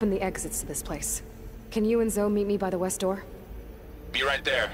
open the exits to this place. Can you and Zoe meet me by the west door? Be right there.